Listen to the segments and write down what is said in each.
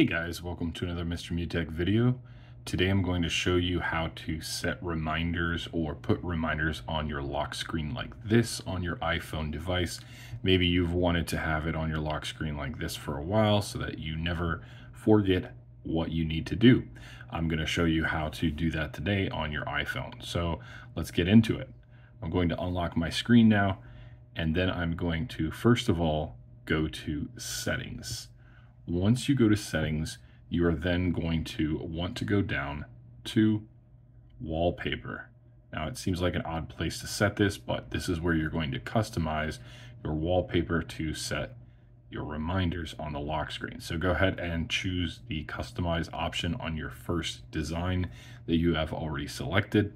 Hey guys, welcome to another Mr. Mew Tech video. Today I'm going to show you how to set reminders or put reminders on your lock screen like this on your iPhone device. Maybe you've wanted to have it on your lock screen like this for a while so that you never forget what you need to do. I'm going to show you how to do that today on your iPhone. So let's get into it. I'm going to unlock my screen now and then I'm going to first of all go to settings once you go to settings, you are then going to want to go down to wallpaper. Now it seems like an odd place to set this, but this is where you're going to customize your wallpaper to set your reminders on the lock screen. So go ahead and choose the customize option on your first design that you have already selected.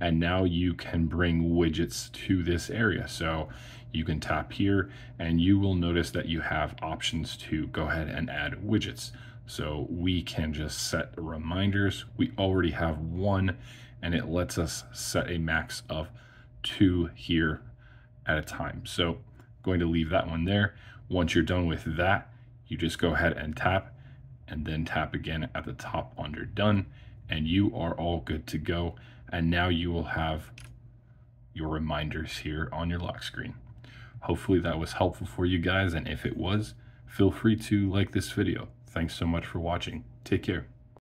And now you can bring widgets to this area. So you can tap here and you will notice that you have options to go ahead and add widgets. So we can just set reminders. We already have one and it lets us set a max of two here at a time. So going to leave that one there. Once you're done with that, you just go ahead and tap and then tap again at the top under done and you are all good to go. And now you will have your reminders here on your lock screen. Hopefully that was helpful for you guys, and if it was, feel free to like this video. Thanks so much for watching. Take care.